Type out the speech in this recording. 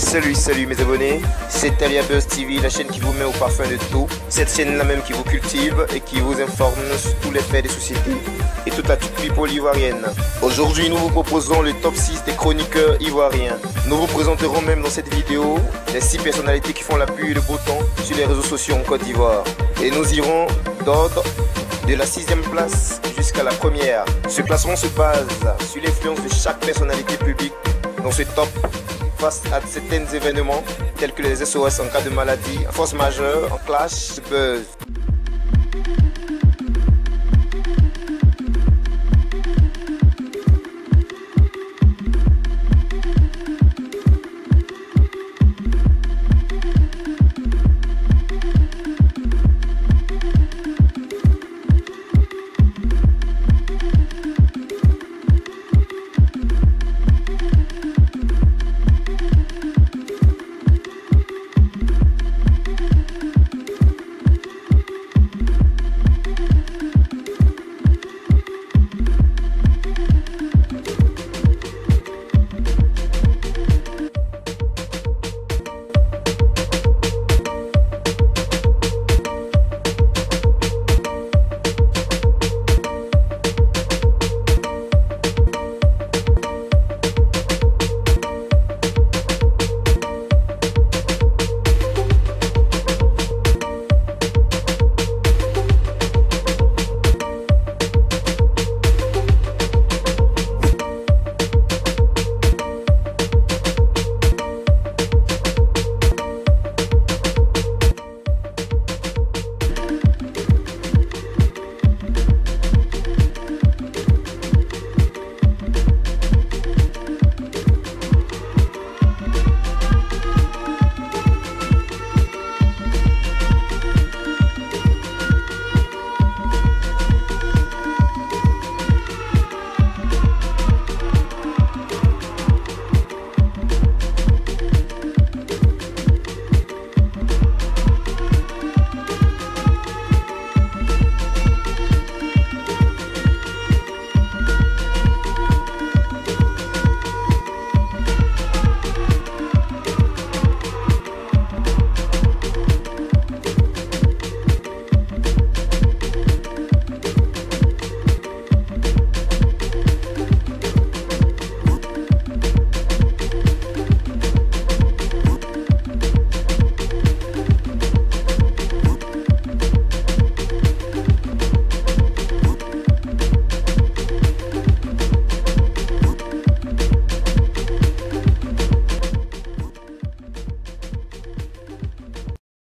Salut, salut mes abonnés, c'est Talia TV, la chaîne qui vous met au parfum de tout. Cette chaîne-là même qui vous cultive et qui vous informe sur tous les faits des sociétés et toute la people ivoirienne. Aujourd'hui, nous vous proposons le top 6 des chroniqueurs ivoiriens. Nous vous présenterons même dans cette vidéo les 6 personnalités qui font la pluie et le beau temps sur les réseaux sociaux en Côte d'Ivoire. Et nous irons d'ordre de la sixième place jusqu'à la première. Ce classement se base sur l'influence de chaque personnalité publique dans ce top face à certains événements tels que les SOS en cas de maladie, force majeure, en clash, buzz.